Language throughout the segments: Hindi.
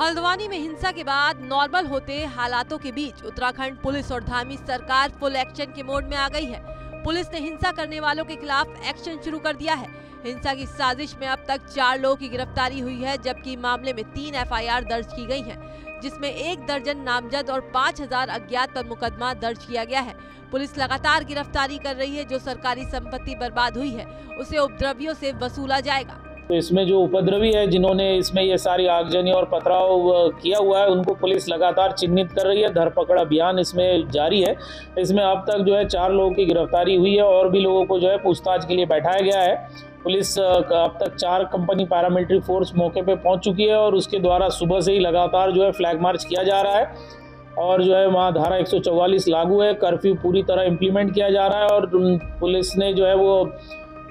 हल्द्वानी में हिंसा के बाद नॉर्मल होते हालातों के बीच उत्तराखंड पुलिस और धामी सरकार फुल एक्शन के मोड में आ गई है। पुलिस ने हिंसा करने वालों के खिलाफ एक्शन शुरू कर दिया है। हिंसा की साजिश में अब तक चार लोगों की गिरफ्तारी हुई है, जबकि मामले में तीन एफआईआर दर्ज की गई है, जिसमें एक दर्जन नामजद और पाँच हज़ार अज्ञात पर मुकदमा दर्ज किया गया है। पुलिस लगातार गिरफ्तारी कर रही है, जो सरकारी संपत्ति बर्बाद हुई है। उसे उपद्रवियों से वसूला जाएगा। तो इसमें जो उपद्रवी है, जिन्होंने इसमें ये सारी आगजनी और पथराव किया हुआ है, उनको पुलिस लगातार चिन्हित कर रही है। धरपकड़ अभियान इसमें जारी है। इसमें अब तक जो है चार लोगों की गिरफ्तारी हुई है और भी लोगों को जो है पूछताछ के लिए बैठाया गया है। पुलिस अब तक चार कंपनी पैरामिलिट्री फोर्स मौके पे पहुँच चुकी है और उसके द्वारा सुबह से ही लगातार जो है फ्लैग मार्च किया जा रहा है और जो है वहाँ धारा 144 लागू है। कर्फ्यू पूरी तरह इम्प्लीमेंट किया जा रहा है और पुलिस ने जो है वो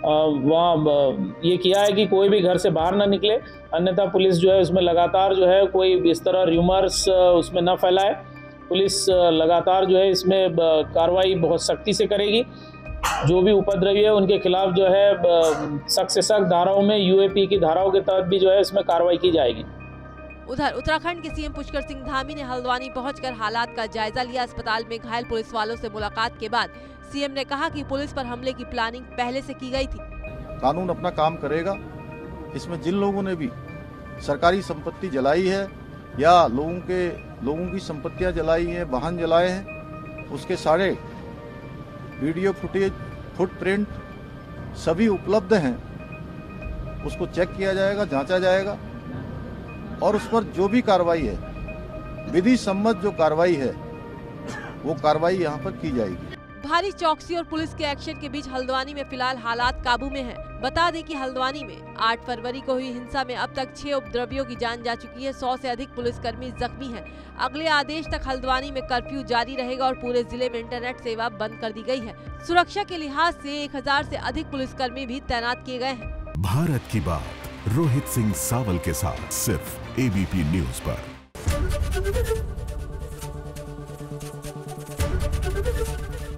वहाँ ये किया है कि कोई भी घर से बाहर ना निकले, अन्यथा पुलिस जो है उसमें लगातार जो है कोई इस तरह र्यूमर्स उसमें न फैलाए। पुलिस लगातार जो है इसमें कार्रवाई बहुत सख्ती से करेगी। जो भी उपद्रवी है, उनके खिलाफ जो है सख्त से सख्त धाराओं में यूएपी की धाराओं के तहत भी जो है इसमें कार्रवाई की जाएगी। उधर उत्तराखंड के सीएम पुष्कर सिंह धामी ने हल्द्वानी पहुंचकर हालात का जायजा लिया। अस्पताल में घायल पुलिस वालों से मुलाकात के बाद सीएम ने कहा कि पुलिस पर हमले की प्लानिंग पहले से की गई थी। कानून अपना काम करेगा। इसमें जिन लोगों ने भी सरकारी संपत्ति जलाई है या लोगों के, लोगों की संपत्तियाँ जलाई हैं, वाहन जलाए हैं, उसके सारे वीडियो फुटेज, फुटप्रिंट सभी उपलब्ध हैं। उसको चेक किया जाएगा, जांचा जाएगा और उस पर जो भी कार्रवाई है विधि सम्मत जो कार्रवाई है, वो कार्रवाई यहाँ पर की जाएगी। भारी चौकसी और पुलिस के एक्शन के बीच हल्द्वानी में फ़िलहाल हालात काबू में हैं। बता दें कि हल्द्वानी में 8 फरवरी को हुई हिंसा में अब तक छह उपद्रवियों की जान जा चुकी है 100 से अधिक पुलिसकर्मी जख्मी हैं। अगले आदेश तक हल्द्वानी में कर्फ्यू जारी रहेगा और पूरे ज़िले में इंटरनेट सेवा बंद कर दी गई है सुरक्षा के लिहाज से एक हज़ार ऐसी अधिक पुलिसकर्मी भी तैनात किए गए हैं भारत की बात, रोहित सिंह सावल के साथ, सिर्फ़ एबीपी न्यूज़ पर